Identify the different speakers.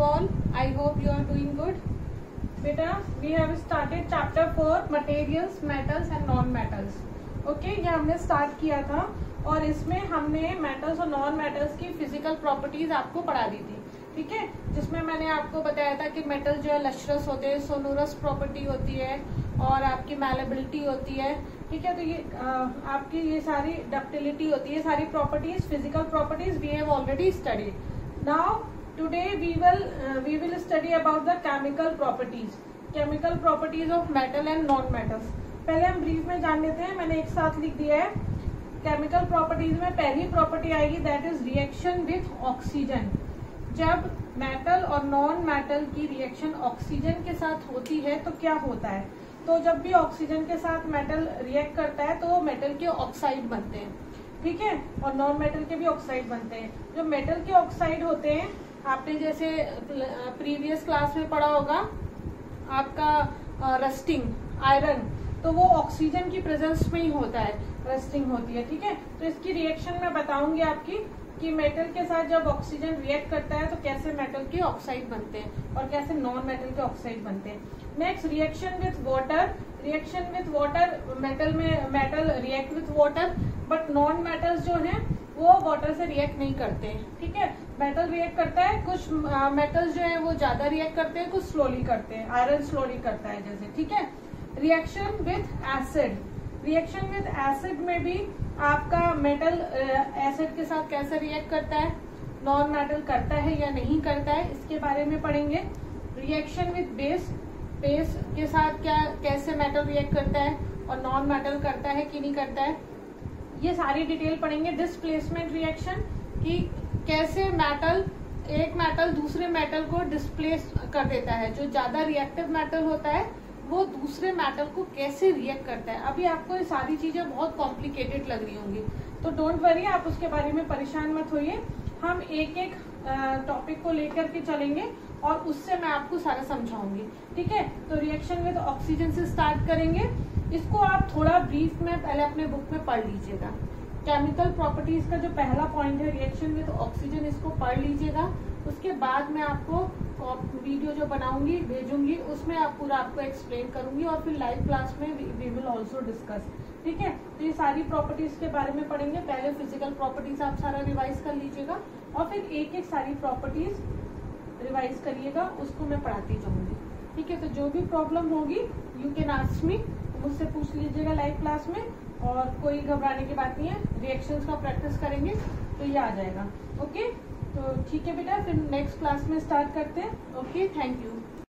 Speaker 1: hope you are doing good. Beta, we have started chapter four materials, metals and non-metals. Okay, ये हमने start किया था और इसमें हमने metals और non-metals की physical properties आपको पढ़ा दी थी। ठीक है? जिसमें मैंने आपको बताया था कि मेटल जो है लश्रस होते हैं सोनोरस प्रॉपर्टी होती है और आपकी मैलेबिलिटी होती है। ठीक है? तो ये आ, आपकी ये सारी डक्टिलिटी होती है सारी properties physical properties we have already studied now today we will uh, we will study about the chemical properties. Chemical properties of metal and non metals पहले हम ब्रीफ में जान लेते हैं मैंने एक साथ लिख दिया है। केमिकल प्रॉपर्टीज़ में पहली प्रॉपर्टी आएगी that is reaction with oxygen जब मेटल और नॉन मेटल की रिएक्शन ऑक्सीजन के साथ होती है तो क्या होता है? तो जब भी ऑक्सीजन के साथ मेटल रिएक्ट करता है तो मेटल के ऑक्साइड बनते हैं। ठीक है? और नॉन मेटल के भी ऑक्साइड बनते हैं। जो मेटल के ऑक्साइड होते हैं आपने जैसे प्रीवियस क्लास में पढ़ा होगा, आपका रस्टिंग आयरन तो वो ऑक्सीजन की प्रेजेंस में ही होता है रस्टिंग होती है, ठीक है? तो इसकी रिएक्शन मैं बताऊँगी आपकी कि मेटल के साथ जब ऑक्सीजन रिएक्ट करता है तो कैसे मेटल के ऑक्साइड बनते हैं और कैसे नॉन मेटल के ऑक्साइड बनते हैं। Next reaction with water reaction with water metal में metal react with water but non metals जो हैं वो वाटर से रिएक्ट नहीं करते हैं, ठीक है? मेटल रिएक्ट करता है, कुछ मेटल्स जो है वो ज़्यादा रिएक्ट करते हैं, कुछ स्लोली करते हैं आयरन स्लोली करता है जैसे, ठीक है? Reaction with acid reaction with acid में भी आपका मेटल एसिड के साथ कैसे रिएक्ट करता है? नॉन मेटल करता है या नहीं करता है, इसके बारे में पढ़ेंगे। रिएक्शन विथ बेस बेस के साथ क्या, कैसे मेटल रिएक्ट करता है? और नॉन मेटल करता है कि नहीं करता है? ये सारी डिटेल पढ़ेंगे। डिस्प्लेसमेंट रिएक्शन कि कैसे मेटल एक मेटल दूसरे मेटल को डिस्प्लेस कर देता है। जो ज़्यादा रिएक्टिव मेटल होता है, वो दूसरे मेटल को कैसे रिएक्ट करता है। अभी आपको ये सारी चीज़ें बहुत कॉम्प्लिकेटेड लग रही होंगी। तो डोंट वरी आप उसके बारे में परेशान मत होइए। हम एक एक टॉपिक को लेकर के चलेंगे और उससे मैं आपको सारा समझाऊँगी। ठीक है? तो रिएक्शन विद ऑक्सीजन से स्टार्ट करेंगे। इसको आप थोड़ा ब्रीफ में पहले अपने बुक में पढ़ लीजिएगा। केमिकल प्रॉपर्टीज़ का जो पहला पॉइंट है रिएक्शन विद ऑक्सीजन इसको पढ़ लीजिएगा। उसके बाद मैं आपको वीडियो जो बनाऊँगी, भेजूँगी, उसमें आप पूरा आपको एक्सप्लेन करूँगी और फिर लाइव क्लास में वी विल ऑल्सो डिस्कस ठीक है? तो ये सारी प्रॉपर्टीज़ के बारे में पढ़ेंगे। पहले फ़िज़िकल प्रॉपर्टीज़ आप सारा रिवाइज कर लीजिएगा और फिर एक एक सारी प्रॉपर्टीज़ रिवाइज करिएगा, उसको मैं पढ़ाती जाऊँगी। ठीक है? तो जो भी प्रॉब्लम होगी यू कैन आस्क मी मुझसे पूछ लीजिएगा लाइव क्लास में और कोई घबराने की बात नहीं है। रिएक्शंस का प्रैक्टिस करेंगे तो ये आ जाएगा। ओके तो ठीक है बेटा, फिर नेक्स्ट क्लास में स्टार्ट करते हैं। Okay thank you